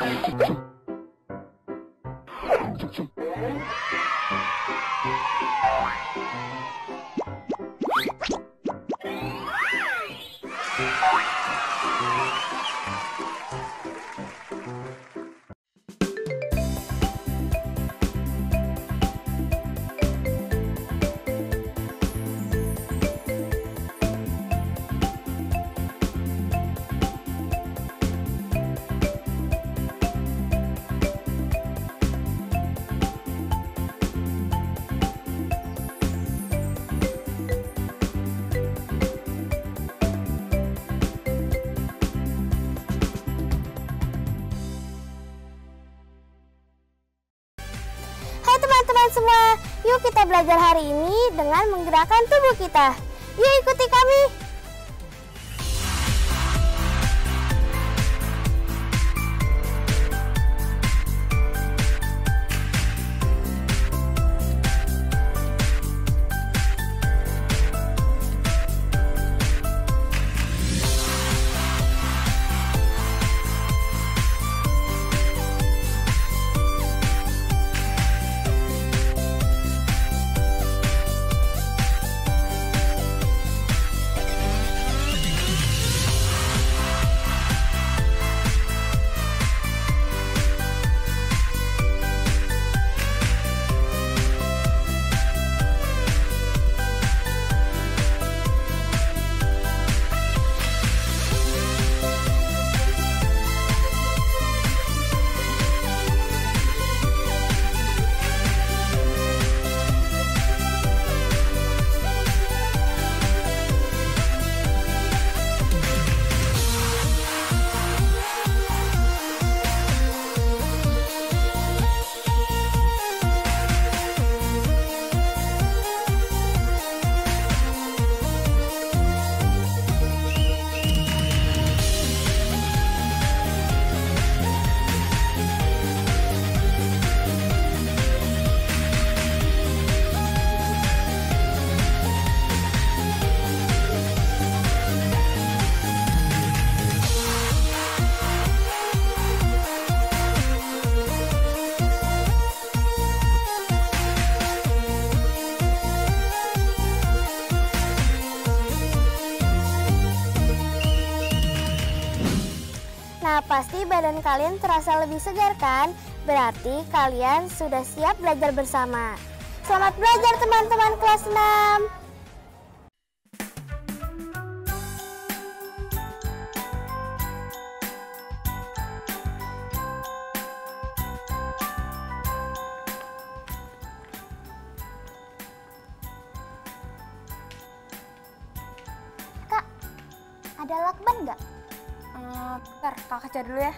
you teman-teman semua, yuk kita belajar hari ini dengan menggerakkan tubuh kita. Yuk ikuti kami. Pasti badan kalian terasa lebih segar kan? Berarti kalian sudah siap belajar bersama. Selamat belajar teman-teman kelas 6. Kak, ada lakban nggak? Bentar, kakak cari dulu ya.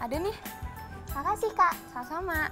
Ada nih, Makasih kak. sama-sama.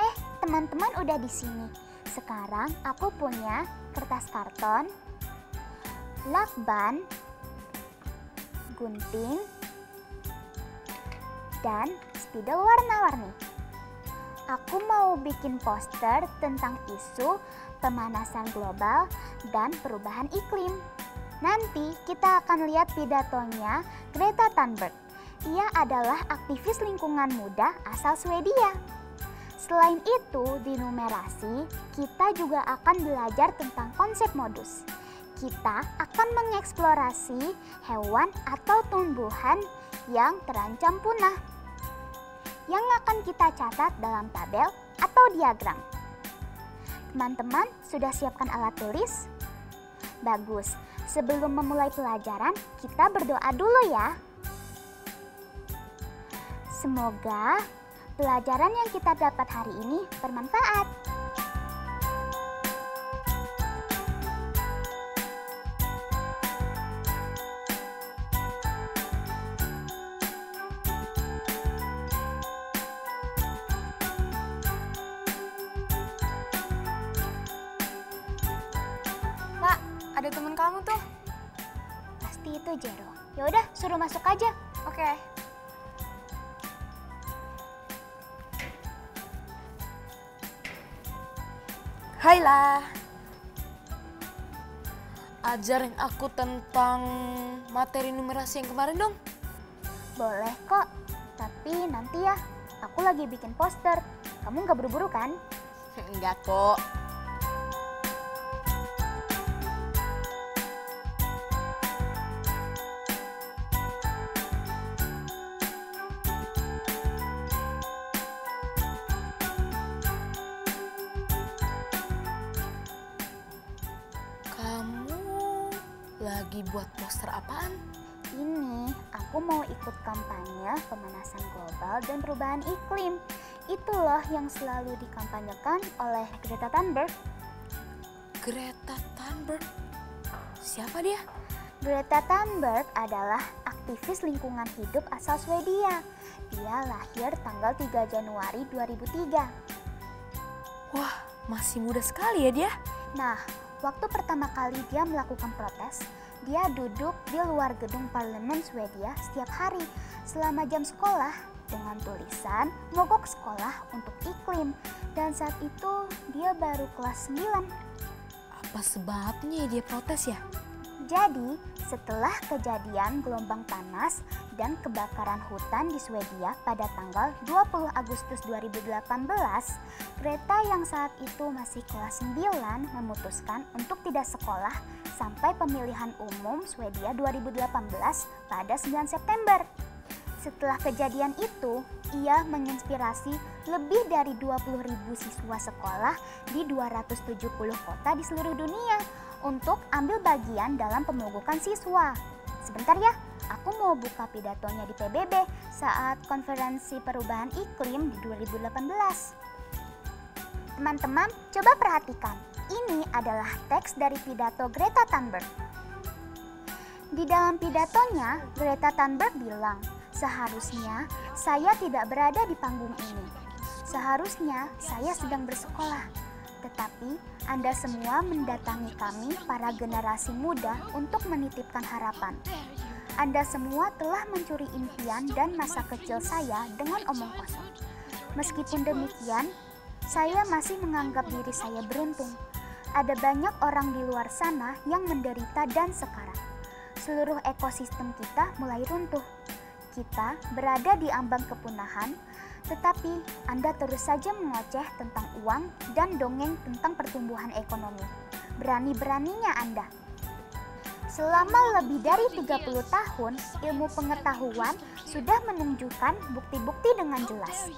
Eh, teman-teman udah di sini. Sekarang aku punya kertas karton, lakban, gunting, dan spidol warna-warni. Aku mau bikin poster tentang isu pemanasan global dan perubahan iklim. Nanti kita akan lihat pidatonya Greta Thunberg. Ia adalah aktivis lingkungan muda asal Swedia. Selain itu, di numerasi kita juga akan belajar tentang konsep modus. Kita akan mengeksplorasi hewan atau tumbuhan yang terancam punah yang akan kita catat dalam tabel atau diagram. Teman-teman, sudah siapkan alat tulis? Bagus. Sebelum memulai pelajaran, kita berdoa dulu ya. Semoga pelajaran yang kita dapat hari ini bermanfaat. Ajarin aku tentang materi numerasi yang kemarin dong. Boleh kok, tapi nanti ya. Aku lagi bikin poster. Kamu nggak buru-buru kan? Enggak kok. Global dan perubahan iklim. Itu loh yang selalu dikampanyekan oleh Greta Thunberg. Greta Thunberg. Siapa dia? Greta Thunberg adalah aktivis lingkungan hidup asal Swedia. Dia lahir tanggal 3 Januari 2003. Wah, masih muda sekali ya dia. Nah, waktu pertama kali dia melakukan protes, dia duduk di luar gedung parlemen Swedia setiap hari selama jam sekolah dengan tulisan mogok sekolah untuk iklim dan saat itu dia baru kelas 9. Apa sebabnya dia protes ya? Jadi, setelah kejadian gelombang panas dan kebakaran hutan di Swedia pada tanggal 20 Agustus 2018, Greta yang saat itu masih kelas 9 memutuskan untuk tidak sekolah sampai pemilihan umum Swedia 2018 pada 9 September. Setelah kejadian itu, ia menginspirasi lebih dari 20.000 siswa sekolah di 270 kota di seluruh dunia untuk ambil bagian dalam pemogokan siswa. Sebentar ya, aku mau buka pidatonya di PBB saat konferensi perubahan iklim di 2018. Teman-teman, coba perhatikan. Ini adalah teks dari pidato Greta Thunberg. Di dalam pidatonya, Greta Thunberg bilang, seharusnya saya tidak berada di panggung ini. Seharusnya saya sedang bersekolah. Tetapi Anda semua mendatangi kami para generasi muda untuk menitipkan harapan. Anda semua telah mencuri impian dan masa kecil saya dengan omong kosong. Meskipun demikian, saya masih menganggap diri saya beruntung. Ada banyak orang di luar sana yang menderita dan sekarang. Seluruh ekosistem kita mulai runtuh. Kita berada di ambang kepunahan, tetapi Anda terus saja mengoceh tentang uang dan dongeng tentang pertumbuhan ekonomi. Berani-beraninya Anda. Selama lebih dari 30 tahun, ilmu pengetahuan sudah menunjukkan bukti-bukti dengan jelas.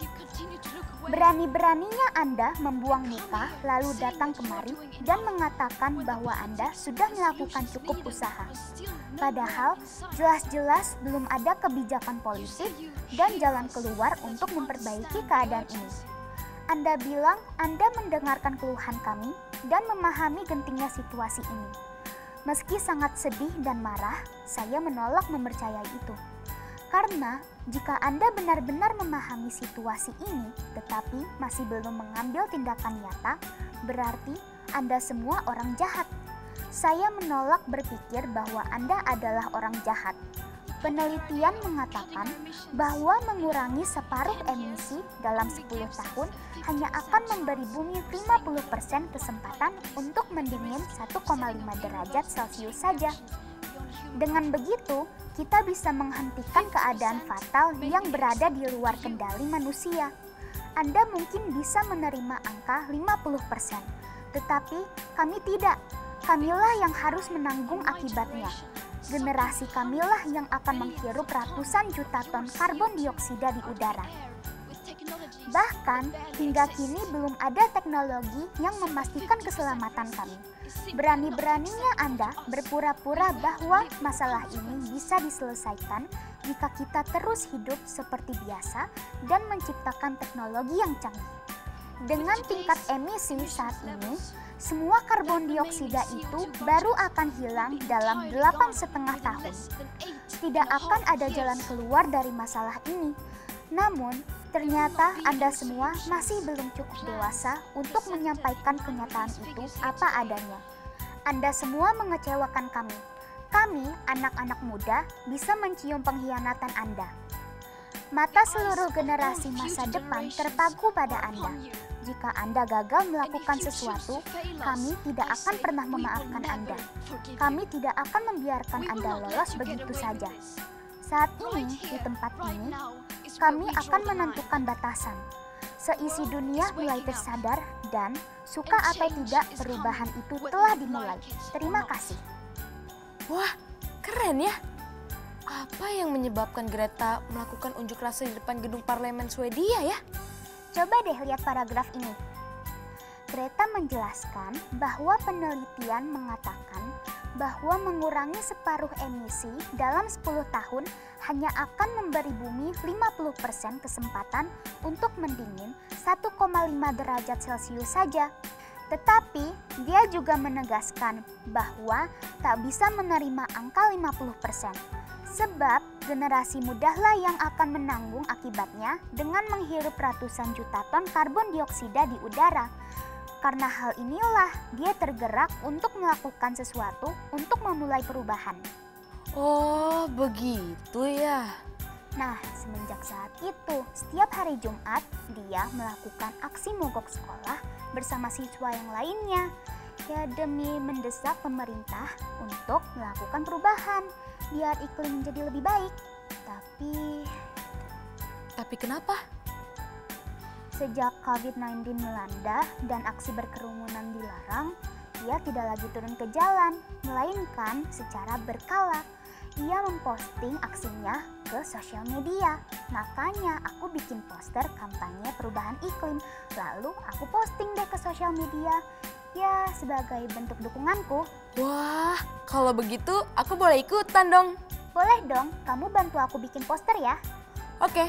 Berani-beraninya Anda membuang muka lalu datang kemari dan mengatakan bahwa Anda sudah melakukan cukup usaha. Padahal jelas-jelas belum ada kebijakan politik dan jalan keluar untuk memperbaiki keadaan ini. Anda bilang Anda mendengarkan keluhan kami dan memahami gentingnya situasi ini. Meski sangat sedih dan marah, saya menolak mempercayai itu. Karena jika Anda benar-benar memahami situasi ini tetapi masih belum mengambil tindakan nyata, berarti Anda semua orang jahat. Saya menolak berpikir bahwa Anda adalah orang jahat. Penelitian mengatakan bahwa mengurangi separuh emisi dalam 10 tahun hanya akan memberi bumi 50% kesempatan untuk mendingin 1,5 derajat Celcius saja. Dengan begitu, kita bisa menghentikan keadaan fatal yang berada di luar kendali manusia. Anda mungkin bisa menerima angka 50%, tetapi kami tidak. Kamilah yang harus menanggung akibatnya. Generasi kamilah yang akan menghirup ratusan juta ton karbon dioksida di udara. Bahkan hingga kini belum ada teknologi yang memastikan keselamatan kami. Berani-beraninya Anda berpura-pura bahwa masalah ini bisa diselesaikan jika kita terus hidup seperti biasa dan menciptakan teknologi yang canggih. Dengan tingkat emisi saat ini, semua karbon dioksida itu baru akan hilang dalam delapan setengah tahun. Tidak akan ada jalan keluar dari masalah ini. Namun, ternyata Anda semua masih belum cukup dewasa untuk menyampaikan kenyataan itu apa adanya. Anda semua mengecewakan kami. Kami, anak-anak muda, bisa mencium pengkhianatan Anda. Mata seluruh generasi masa depan terpaku pada Anda. Jika Anda gagal melakukan sesuatu, kami tidak akan pernah memaafkan Anda. Kami tidak akan membiarkan Anda lolos begitu saja. Saat ini, di tempat ini, kami akan menentukan batasan. Seisi dunia mulai tersadar dan suka atau tidak perubahan itu telah dimulai. Terima kasih. Wah, keren ya. Apa yang menyebabkan Greta melakukan unjuk rasa di depan gedung parlemen Swedia ya? Coba deh lihat paragraf ini. Greta menjelaskan bahwa penelitian mengatakan bahwa mengurangi separuh emisi dalam 10 tahun hanya akan memberi bumi 50% kesempatan untuk mendingin 1,5 derajat Celcius saja. Tetapi dia juga menegaskan bahwa tak bisa menerima angka 50%. Sebab generasi mudahlah yang akan menanggung akibatnya dengan menghirup ratusan juta ton karbon dioksida di udara. Karena hal inilah dia tergerak untuk melakukan sesuatu untuk memulai perubahan. Oh, begitu ya. Nah, semenjak saat itu, setiap hari Jumat dia melakukan aksi mogok sekolah bersama siswa yang lainnya. Ya demi mendesak pemerintah untuk melakukan perubahan biar iklim menjadi lebih baik. Tapi Tapi kenapa? sejak COVID-19 melanda dan aksi berkerumunan dilarang, ia tidak lagi turun ke jalan, melainkan secara berkala. Ia memposting aksinya ke sosial media. Makanya aku bikin poster kampanye perubahan iklim. Lalu aku posting deh ke sosial media. Ya, sebagai bentuk dukunganku. Wah, kalau begitu aku boleh ikutan dong. Boleh dong, kamu bantu aku bikin poster ya. Oke.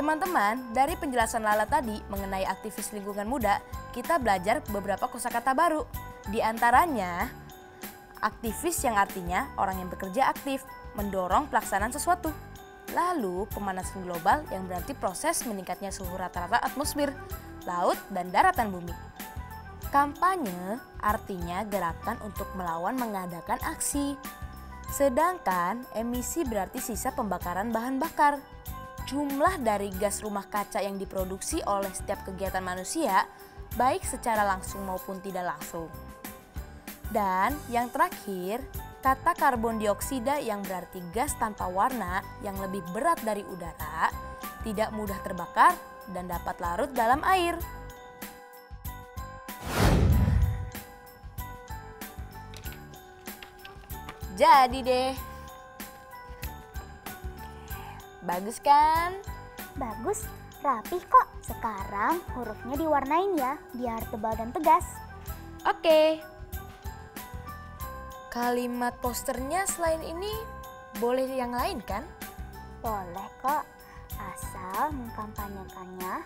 Teman-teman, dari penjelasan Lala tadi mengenai aktivis lingkungan muda, kita belajar beberapa kosakata baru. Di antaranya, aktivis yang artinya orang yang bekerja aktif, mendorong pelaksanaan sesuatu. Lalu, pemanasan global yang berarti proses meningkatnya suhu rata-rata atmosfer, laut, dan daratan bumi. Kampanye artinya gerakan untuk melawan mengadakan aksi. Sedangkan emisi berarti sisa pembakaran bahan bakar. Jumlah dari gas rumah kaca yang diproduksi oleh setiap kegiatan manusia, baik secara langsung maupun tidak langsung. Dan yang terakhir, kata karbon dioksida yang berarti gas tanpa warna yang lebih berat dari udara, tidak mudah terbakar dan dapat larut dalam air. Jadi deh. Bagus kan? Bagus, rapih kok. Sekarang hurufnya diwarnain ya, biar tebal dan tegas. Oke. Kalimat posternya selain ini boleh yang lain kan? Boleh kok, asal mengkampanyekannya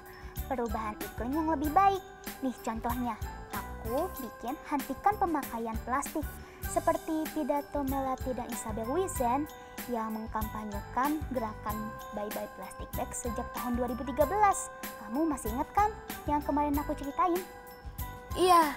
perubahan iklim yang lebih baik. Nih contohnya, aku aku bikin hentikan pemakaian plastik seperti pidato Melati dan Isabel Wiesen yang mengkampanyekan gerakan Bye Bye Plastic Bag sejak tahun 2013. Kamu masih ingat kan yang kemarin aku ceritain? Iya,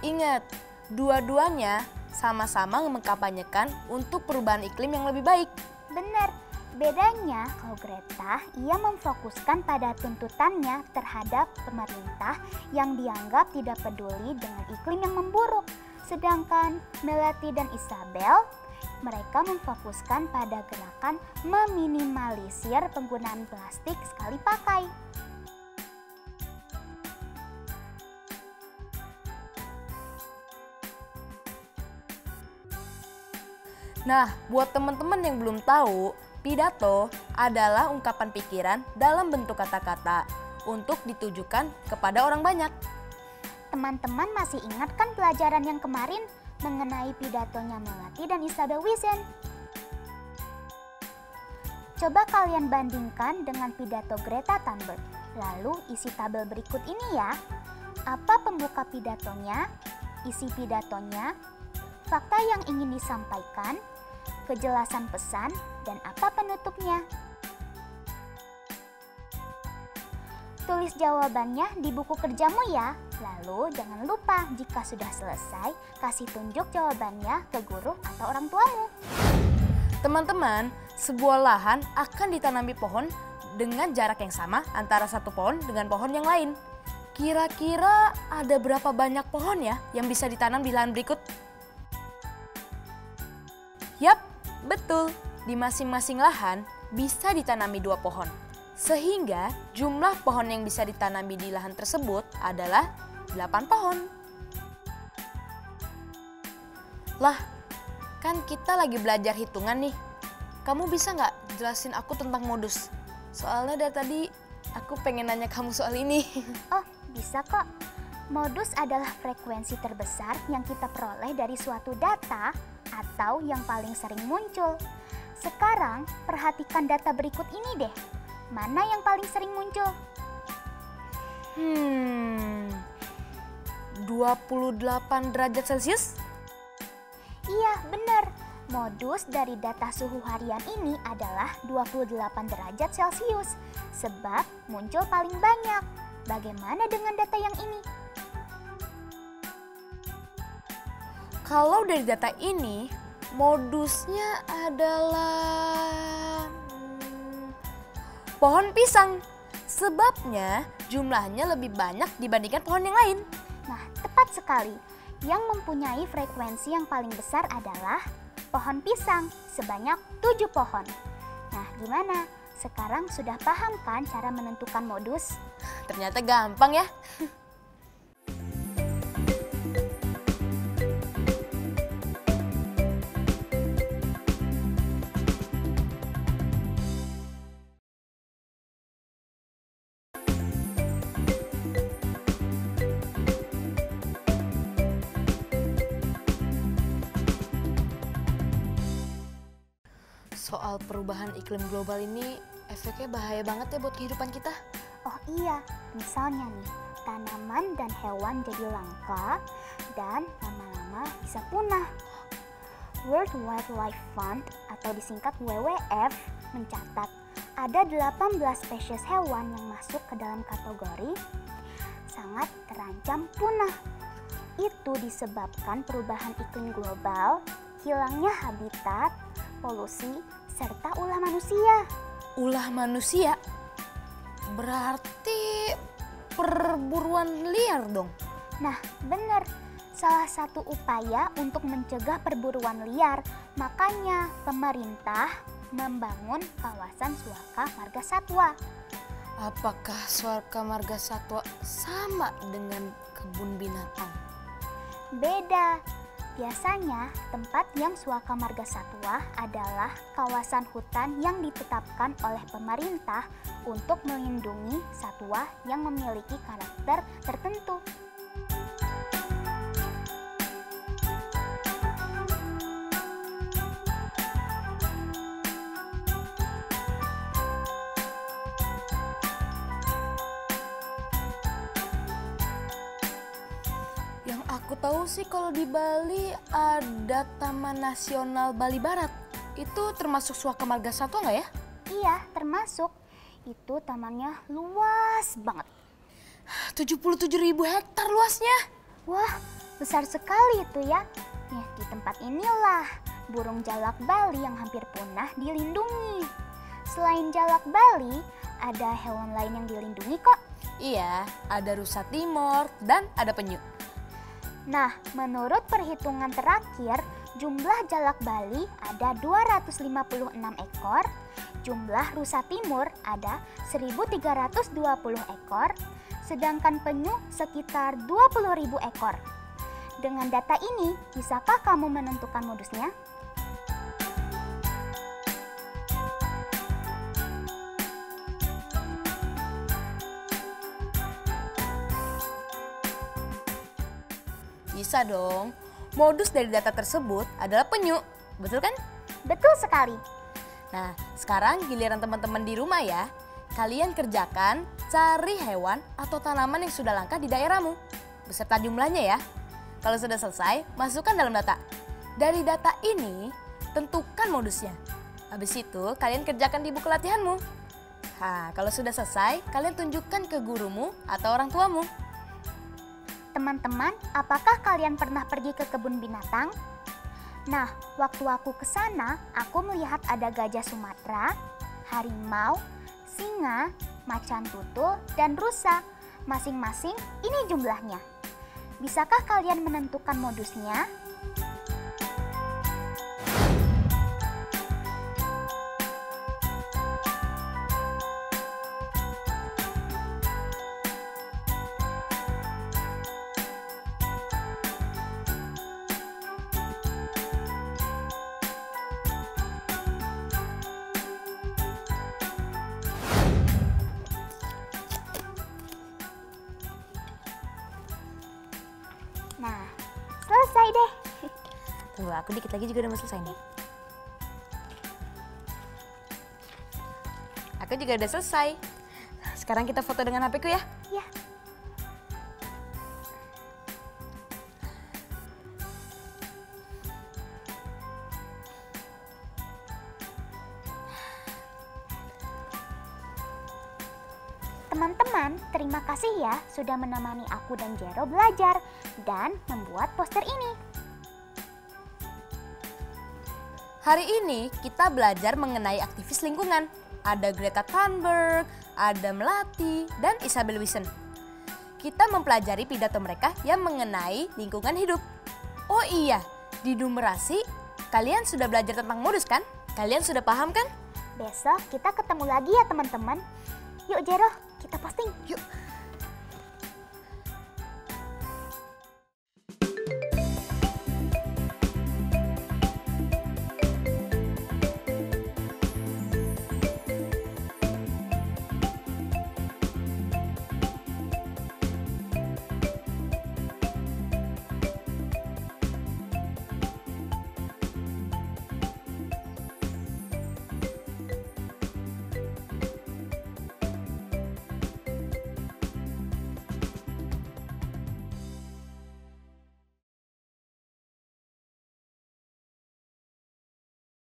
ingat. Dua-duanya sama-sama mengkampanyekan untuk perubahan iklim yang lebih baik. Benar. Bedanya kalau Greta ia memfokuskan pada tuntutannya terhadap pemerintah yang dianggap tidak peduli dengan iklim yang memburuk. Sedangkan Melati dan Isabel mereka memfokuskan pada gerakan meminimalisir penggunaan plastik sekali pakai. Nah, buat teman-teman yang belum tahu, pidato adalah ungkapan pikiran dalam bentuk kata-kata untuk ditujukan kepada orang banyak. Teman-teman masih ingat kan pelajaran yang kemarin mengenai pidatonya Melati dan Isabel Wiesen? Coba kalian bandingkan dengan pidato Greta Thunberg. Lalu isi tabel berikut ini ya. Apa pembuka pidatonya, isi pidatonya, fakta yang ingin disampaikan, kejelasan pesan, dan apa penutupnya. Tulis jawabannya di buku kerjamu ya. Lalu jangan lupa jika sudah selesai, kasih tunjuk jawabannya ke guru atau orang tuamu. Teman-teman, sebuah lahan akan ditanami pohon dengan jarak yang sama antara satu pohon dengan pohon yang lain. Kira-kira ada berapa banyak pohon ya yang bisa ditanam di lahan berikut? Yap, betul. Di masing-masing lahan bisa ditanami dua pohon. Sehingga jumlah pohon yang bisa ditanami di lahan tersebut adalah 8 pohon. Lah, kan kita lagi belajar hitungan nih. Kamu bisa nggak jelasin aku tentang modus? Soalnya dari tadi aku pengen nanya kamu soal ini. Oh, bisa kok. Modus adalah frekuensi terbesar yang kita peroleh dari suatu data atau yang paling sering muncul. Sekarang, perhatikan data berikut ini deh. Mana yang paling sering muncul? Hmm, 28 derajat Celcius? Iya, benar. Modus dari data suhu harian ini adalah 28 derajat Celcius, sebab muncul paling banyak. Bagaimana dengan data yang ini? Kalau dari data ini, modusnya adalah pohon pisang. Sebabnya jumlahnya lebih banyak dibandingkan pohon yang lain. Nah, tepat sekali. Yang mempunyai frekuensi yang paling besar adalah pohon pisang, sebanyak 7 pohon. Nah, gimana? Sekarang sudah paham kan cara menentukan modus? Ternyata gampang ya. Perubahan iklim global ini efeknya bahaya banget ya buat kehidupan kita. Oh iya, misalnya nih, tanaman dan hewan jadi langka dan lama-lama bisa punah. World Wildlife Fund atau disingkat WWF mencatat ada 18 spesies hewan yang masuk ke dalam kategori sangat terancam punah. Itu disebabkan perubahan iklim global, hilangnya habitat, polusi, serta ulah manusia. Ulah manusia? Berarti perburuan liar dong? Nah, benar. Salah satu upaya untuk mencegah perburuan liar, makanya pemerintah membangun kawasan Suaka Marga Satwa. Apakah Suaka Marga Satwa sama dengan kebun binatang? Beda. Biasanya, tempat yang Suaka Marga Satwa adalah kawasan hutan yang ditetapkan oleh pemerintah untuk melindungi satwa yang memiliki karakter tertentu. Kalau di Bali ada Taman Nasional Bali Barat. Itu termasuk Suaka Marga Satwa nggak ya? Iya, termasuk. Itu tamannya luas banget. 77 ribu hektar luasnya. Wah, besar sekali itu ya. Nih, di tempat inilah burung jalak Bali yang hampir punah dilindungi. Selain jalak Bali, ada hewan lain yang dilindungi kok. Iya, ada rusa timur dan ada penyu. Nah, menurut perhitungan terakhir, jumlah jalak Bali ada 256 ekor, jumlah rusa timur ada 1320 ekor, sedangkan penyu sekitar 20.000 ekor. Dengan data ini, bisakah kamu menentukan modusnya? Bisa dong. Modus dari data tersebut adalah penyu. Betul kan? Betul sekali. Nah, sekarang giliran teman-teman di rumah ya. Kalian kerjakan cari hewan atau tanaman yang sudah langka di daerahmu. Beserta jumlahnya ya. Kalau sudah selesai, masukkan dalam data. Dari data ini, tentukan modusnya. Habis itu, kalian kerjakan di buku latihanmu. Nah, kalau sudah selesai, kalian tunjukkan ke gurumu atau orang tuamu. Teman-teman, apakah kalian pernah pergi ke kebun binatang? Nah, waktu aku ke sana, aku melihat ada gajah Sumatera, harimau, singa, macan tutul, dan rusa. Masing-masing ini jumlahnya. Bisakah kalian menentukan modusnya? Lagi juga udah mau selesai nih. Aku juga udah selesai. Sekarang kita foto dengan HP ku ya. Ya, Teman-teman, terima kasih ya sudah menemani aku dan Jero belajar dan membuat poster ini. Hari ini kita belajar mengenai aktivis lingkungan. Ada Greta Thunberg, ada Melati, dan Isabel Wilson. Kita mempelajari pidato mereka yang mengenai lingkungan hidup. Oh iya, di numerasi kalian sudah belajar tentang modus kan? Kalian sudah paham kan? Besok kita ketemu lagi ya teman-teman. Yuk Jero, kita posting. Yuk,